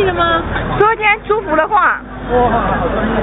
记得吗？昨天祝福的话。哇，好专业！